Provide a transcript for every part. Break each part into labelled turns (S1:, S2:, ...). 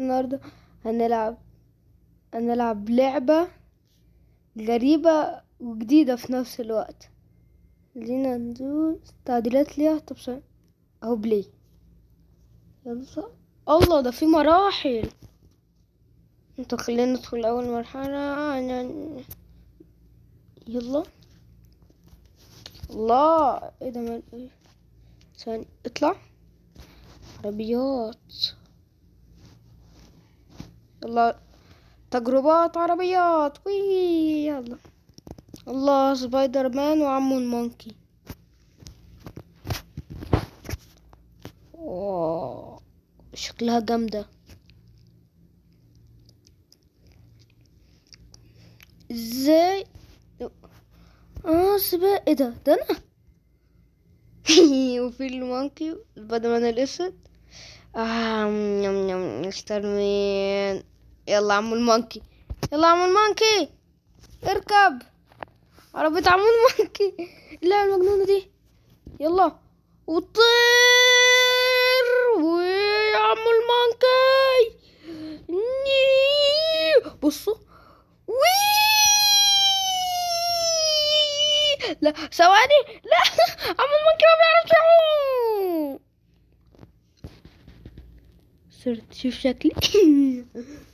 S1: النهاردة هنلعب هنلعب لعبة غريبة وجديدة في نفس الوقت. خلينا ندوس. تعديلات ليها؟ طب ثواني. أهو بلاي. يلا. الله ده في مراحل. أنتوا خلينا ندخل أول مرحلة. يلا. الله إيه ده؟ ثاني اطلع. عربيات. يلا تجربات عربيات. وي يلا. الله سبايدر مان وعمو ال monkey. أوه. شكلها جامدة. إزاي؟ آه سباق إيه ده؟ ده أنا. وفي ال monkey سبايدر مان الأسود. آه نم نم مستر مين؟ يلا عمو ال monkey. يلا عمو ال monkey. اركب. عربية عمو ال monkey. اللعبة المجنونة دي. يلا. وطير. ويا عمو ال monkey. بصوا. وي. لا ثواني. لا. عمو المونكي ما بيعرفش يعوم. صرت شوف شكلي.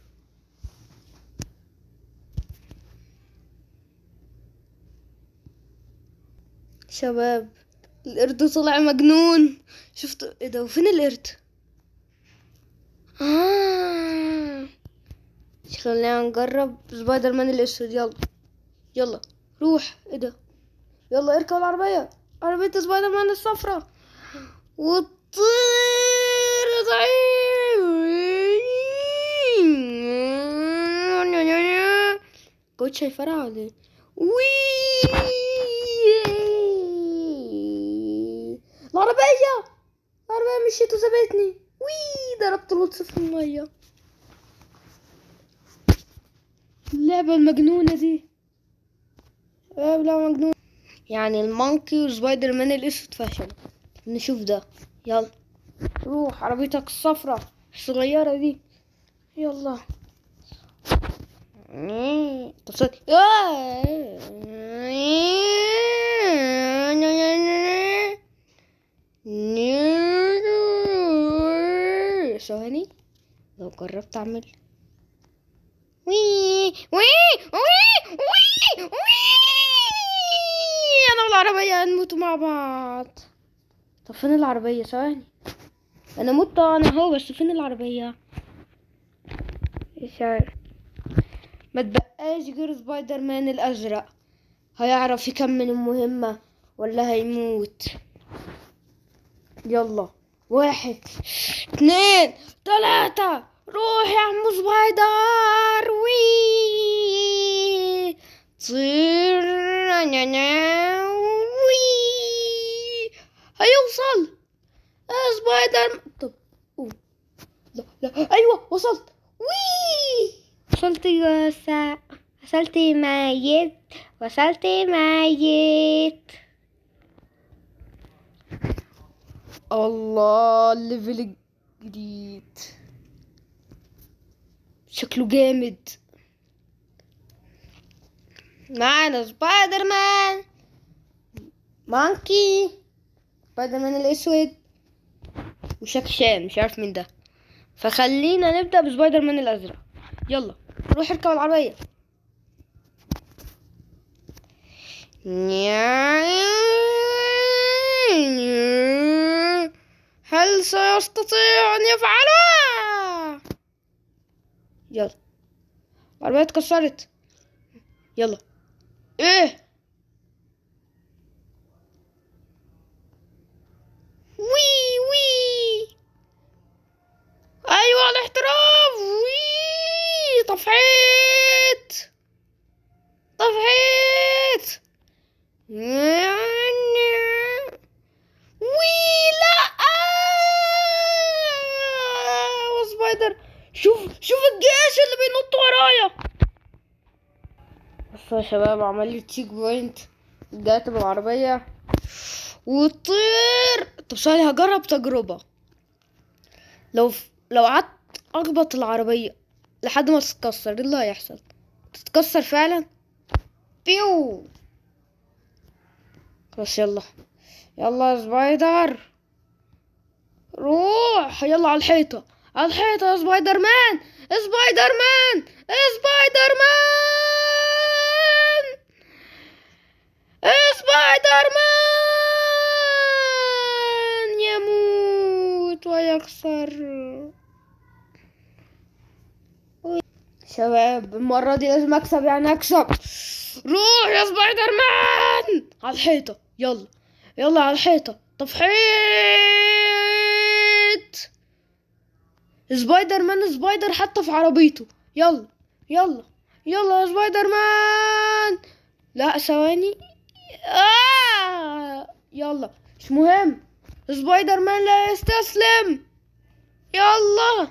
S1: شباب القرد طلع مجنون. شفتوا إيه ده وفين القرد؟ آه. خلينا نجرب سبايدر مان الأسود. يلا يلا روح. إيه ده؟ يلا اركب العربية. عربية سبايدر مان الصفرا وطير ضعيف. كاوتش هيفرقع ولا إيه وي العربية العربية مشيت وسابتني وي ضربت الغطس في المية. اللعبة المجنونة دي. لعبة مجنونة. يعني ال monkey وسبايدر مان الأسود فشل. نشوف ده. يلا. روح عربيتك الصفرة الصغيرة دي. يلا. طب صوتي ثواني لو جربت أعمل. وي وي وي وي وي. أنا والعربية هنموت مع بعض. طب فين العربية؟ ثواني أنا مت أنا أهو بس فين العربية؟ مش عارف. ما تبقاش غير سبايدر مان الازرق هيعرف يكمل المهمة ولا هيموت. يلا. واحد اتنين تلاتة روح يا عم سبايدر وي. طير وي. هيوصل. سبايدر. طب. لا لا. أيوه وصلت. وي. وصلت جوسا وصلت ميت وصلت ميت. الله ال level الجديد شكله جامد. معانا سبايدر مان monkey سبايدر مان الاسود وجاكي شان مش عارف مين ده. فخلينا نبدأ بسبايدر مان الأزرق. يلا روح اركب العربية. هل سيستطيع أن يفعلها؟ يلا. العربية اتكسرت. يلا. إيه وي وي أيوه الاحتراف وي طفحت طفحت وي لا وسبايدر شوف شوف الجيش اللي بينط ورايا بصوا يا شباب عمل لي checkpoint رجعت بالعربية. وطير! طب ثانية هجرب تجربة. لو لو قعدت أخبط العربية لحد ما تتكسر إيه اللي هيحصل؟ تتكسر فعلا؟ بيو! خلاص يلا. يلا يا سبايدر. روح! يلا على الحيطة. على الحيطة يا سبايدر مان! سبايدر مان سبايدر مان سبايدر مان يموت ويكسر شباب المرة دي لازم أكسب يعني أكسب. روح يا سبايدر مان على الحيطة يلا. يلا على الحيطة. تفحيط! سبايدر مان سبايدر حتى في عربيته. يلا يلا يلا يا سبايدر مان لا ثواني. آه! يلا. مش مهم. سبايدر مان لا يستسلم. يلا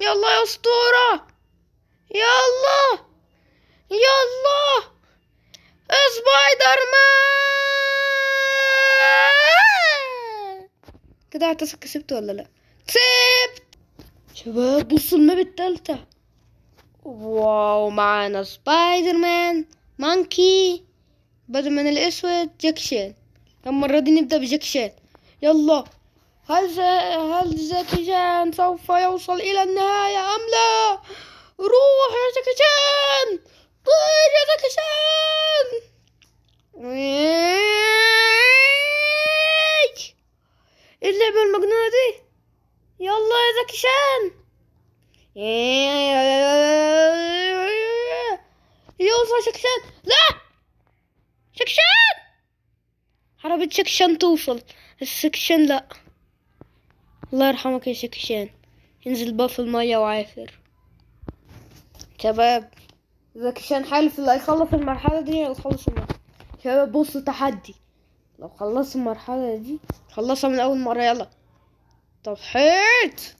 S1: يلا يا اسطورة يلا يلا سبايدر مان! كده اعتقد كسبت ولا لا؟ كسبت! شباب بصوا ال map التالتة. واو معانا سبايدر مان monkey بدل من الأسود جاكي شان. المرة دي نبدأ بجاك شان. يلا. هل ز... هل جاكي شان سوف يوصل إلى النهاية أم لا؟ روح يا شان! طير يا جاكي شان! اللعبة المجنونة دي؟ يلا يا زكي شان! يوصل شكشان لا! شكشان عربية شكشان توصل. السكشان لا. الله يرحمك يا شكشان ينزل بقى في المية وعافر. شباب زكشان حالف اللي هيخلص المرحلة دي هيخلص المرحلة شباب بصوا تحدي. لو خلص المرحلة دي خلصها من أول مرة يلا. طب حيت!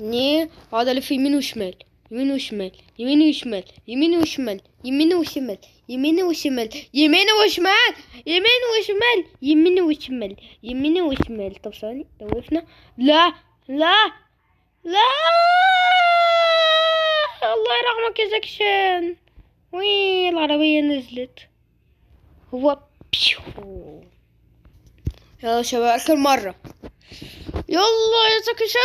S1: ني اقعد الف يمين وشمال يمين وشمال يمين وشمال يمين وشمال يمين وشمال يمين وشمال يمين وشمال يمين وشمال يمين وشمال يمين وشمال. طب ثاني لو وقفنا. لا لا لا! rocket section. Wheel arabayı nezlet. Hop. Ya şeberkel marra. Yolla sakışan.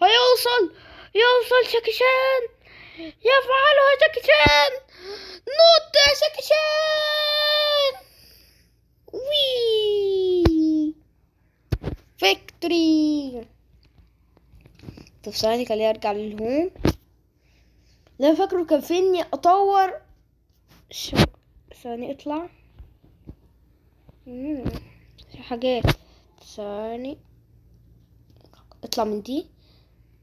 S1: Hayal sal. Hayal sal çakışan. يفعلها جاكي شان. نط يا جاكي شان. وي. victory طب ثواني خليني أرجع لل home. لا فاكره كان فيني أطور. شو؟ ثواني اطلع. في حاجات. ثواني. اطلع من دي.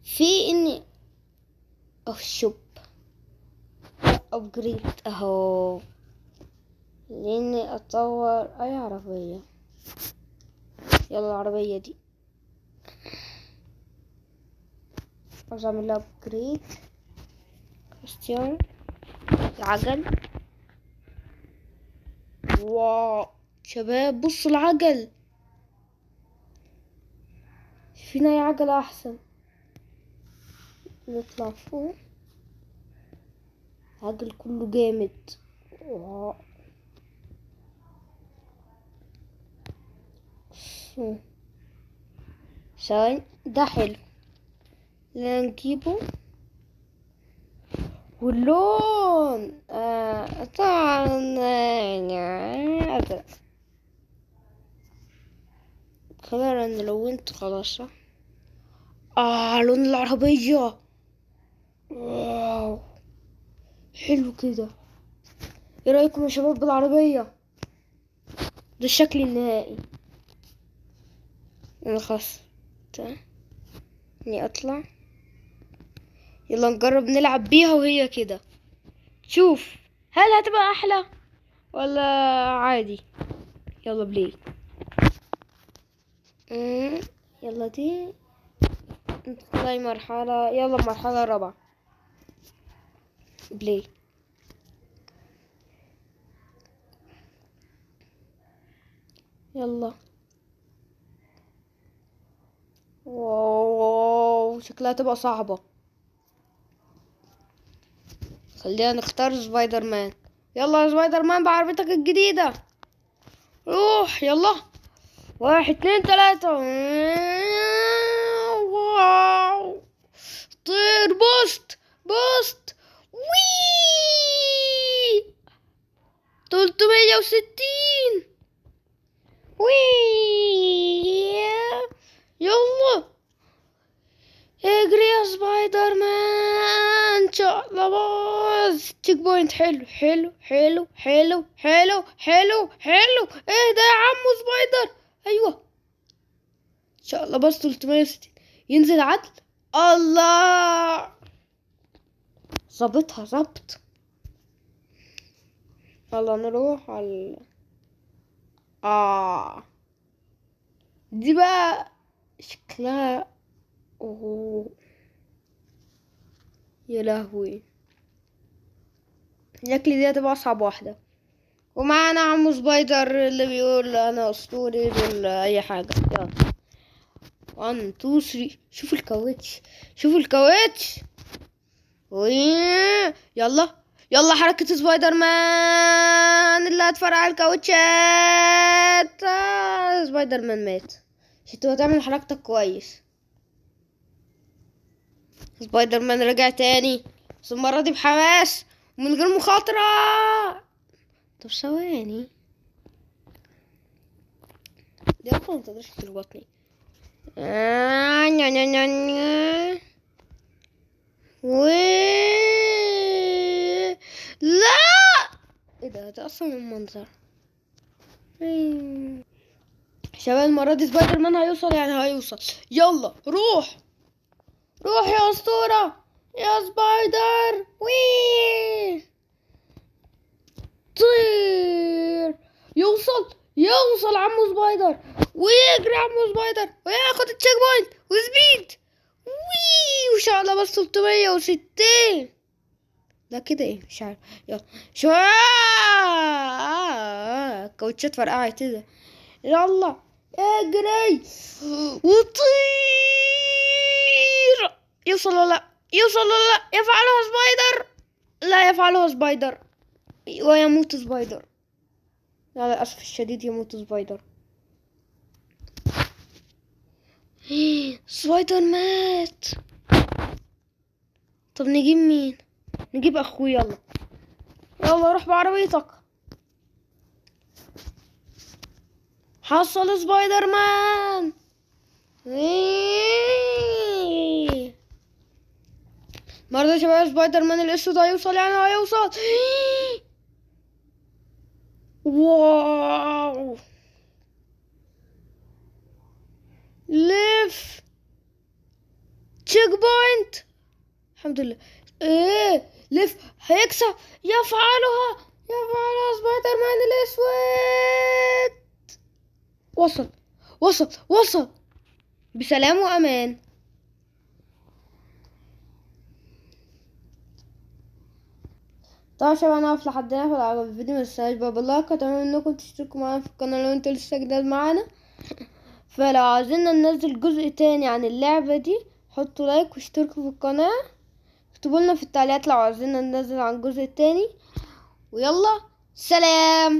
S1: في اني shop upgrade أهو. لأني اطور أي عربية؟ يلا العربية دي. عاوز أعمل upgrade. costume العجل. wow. شباب بصوا العجل. فينا اي عجلة أحسن. نطلع فوق. العجل كله جامد شو. ثواني ده حلو نجيبه واللون آه طبعا آه، أزرق خلينا نلونت خلاص صح؟ آه لون العربية واو حلو كده. إيه رأيكم يا شباب بالعربية؟ ده الشكل النهائي. يلا خلاص. اني اطلع. يلا نجرب نلعب بيها وهي كده. شوف هل هتبقى أحلى ولا عادي؟ يلا play. أمم، يلا دي. تطلعي مرحلة يلا المرحلة الرابعة play. يلا. wow شكلها تبقى صعبة. خلينا نختار سبايدر مان يلا يا سبايدر مان بعربيتك الجديدة. روح يلا. واحد اتنين تلاتة. wow. طير boost boost. وي تلتمية وستين وي يلا اجري يا سبايدر مان باظ checkpoint حلو حلو حلو حلو حلو حلو حلو إيه ده يا عمو سبايدر أيوه ان شاء الله باظ 360 ينزل عدل الله ظابطها ظبط يلا نروح على آه. دي بقى شكلها أوه. يا لهوي. شكلي دي هتبقى أصعب واحدة. ومعانا عمو سبايدر اللي بيقول أنا أسطوري ولا أي حاجة. يلا. 1 2 3 شوف الكاوتش. شوف الكاوتش. يلا يلا حركة سبايدر مان اللي هتفرقع الكاوتشات آه، سبايدر مان مات عشان تبقى تعمل حركتك كويس سبايدر مان رجع تاني بس المرة دي بحماس ومن غير مخاطرة طب ثواني دي أصلا متقدرش تربطني آه، لا إيه ده؟ ده أصلا المنظر. شباب المرة دي سبايدر مان هيوصل؟ يعني هيوصل. يلا روح. روح يا أسطورة. يا سبايدر. وي طير. يوصل. يوصل عمو سبايدر. ويجري عمو سبايدر. وياخد ال checkpoint و speed. وي شاء الله بس 360 لا كده إيه؟ مش عارف. يلا. شو؟ آه، الكاوتشات فرقعت كده يلا. اجري وطير. يوصل ولا لا؟ يوصل ولا لا؟ يفعلها سبايدر. لا يفعلها سبايدر. ويموت سبايدر. لا للأسف الشديد يموت سبايدر. سبايدر مات. طب نجيب مين؟ نجيب أخوي يلا. يلا روح بعربيتك. حصل سبايدر مان إيه. مرة يا شباب سبايدر مان الاسود هيوصل يعني هيوصل. wow لف checkpoint الحمد لله إيه لف هيكسب يفعلها. يفعلها سبايدر مان الأسود. وصل. وصل. وصل. بسلام وأمان. طبعا شباب أنا هقف لحد هنا. العجب الفيديو. متنساش بقى باللايك اتمنى إنكم تشتركوا معانا في القناة لو أنتوا لسه جداد معانا. فلو عايزين ننزل جزء تاني عن اللعبة دي حطوا لايك واشتركوا في القناه اكتبوا لنا في التعليقات لو عايزين ننزل عن الجزء التاني ويلا سلام